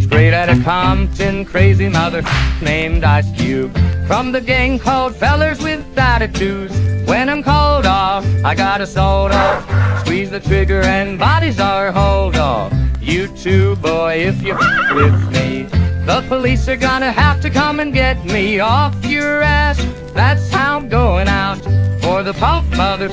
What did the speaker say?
Straight out of Compton, crazy mother named Ice Cube. From the gang called Fellers with Attitudes. When I'm called off, I got a sold off. Squeeze the trigger and bodies are hauled off. You too, boy, if you with me. The police are gonna have to come and get me off your ass. That's how I'm going out for the punk mother.